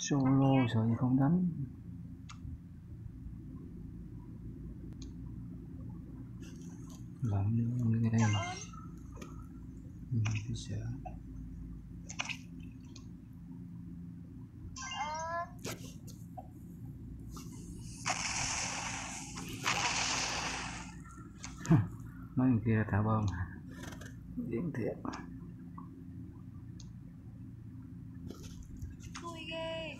solo sợ gì không đánh. Làm như cái đây mà. Ừ, tôi sợ mấy người kia là thả bom. Điện thiệt Vui ghê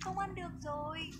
Không ăn được rồi.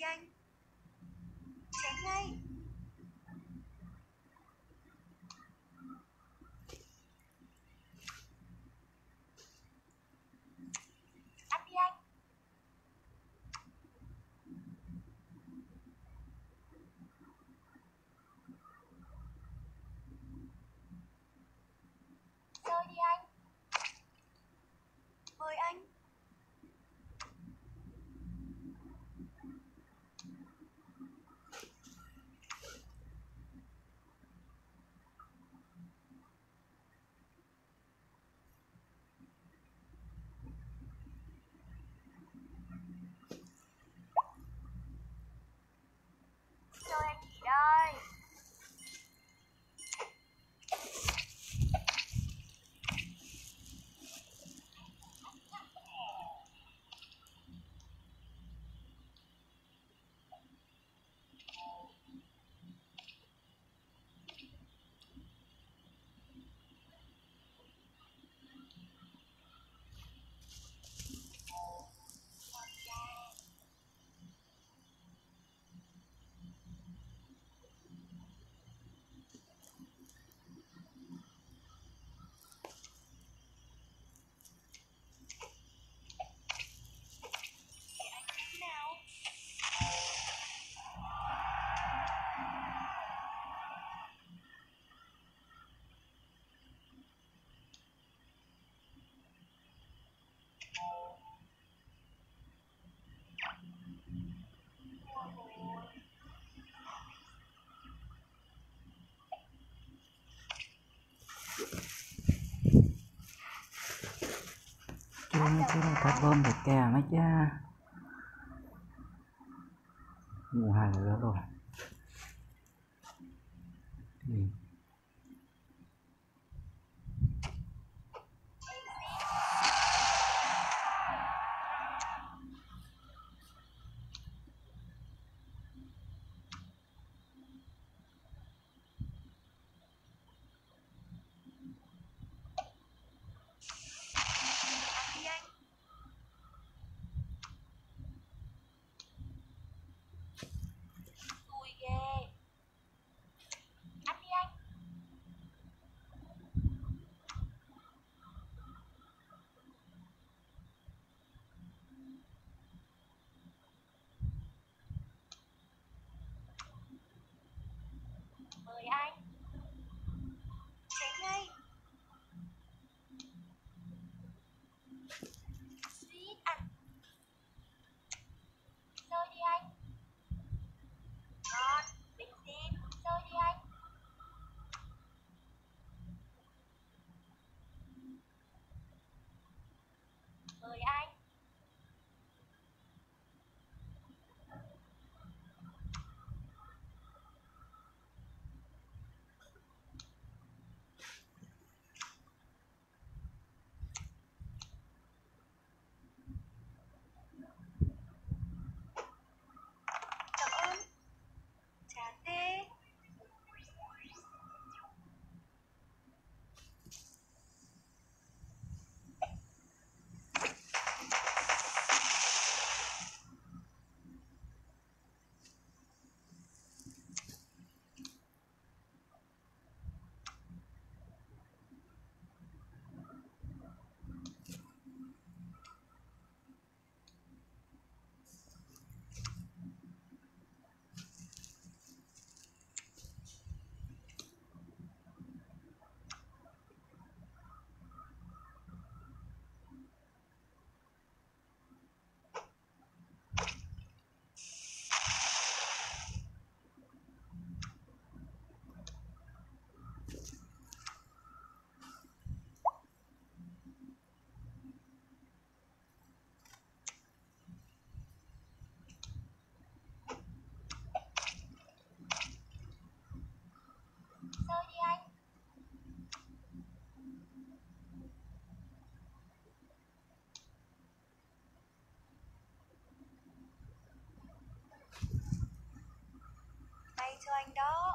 yang chưa chưa thả bom được kè mấy cha mùa hai rồi. really cho anh đó.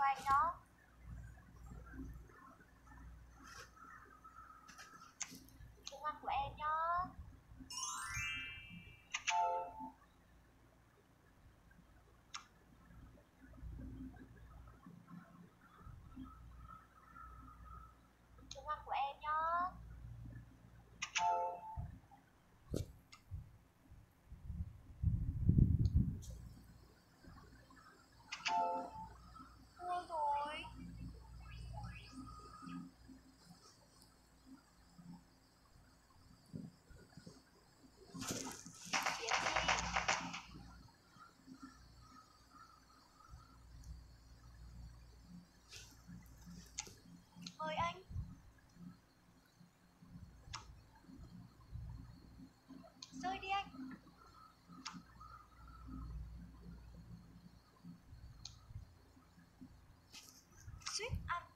Hay cho watching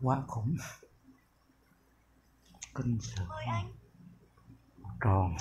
quá khủng. Kinh sợ. Tròn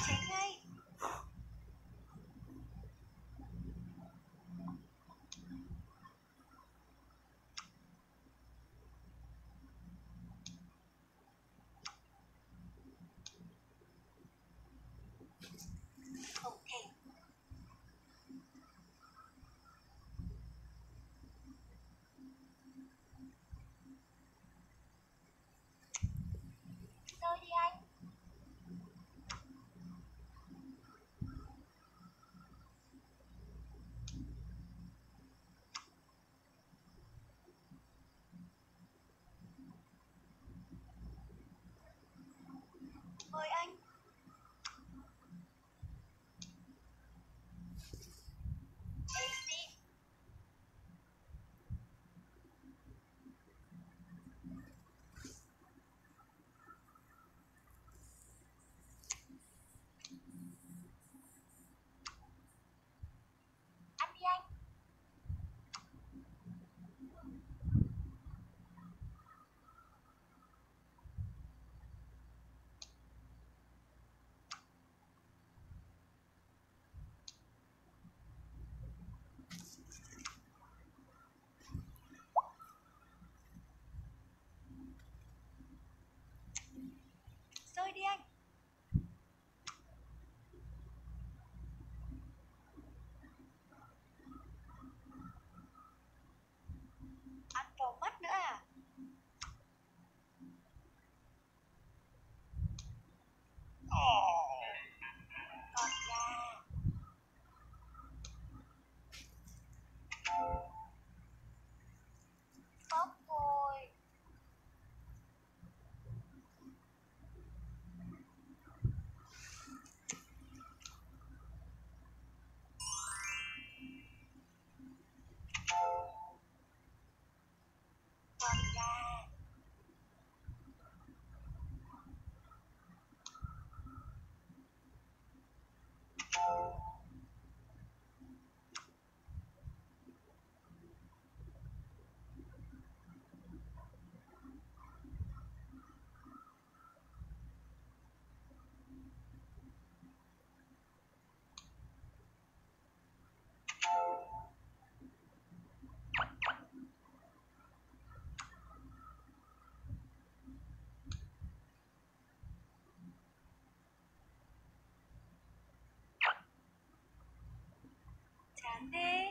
Daddy Grande.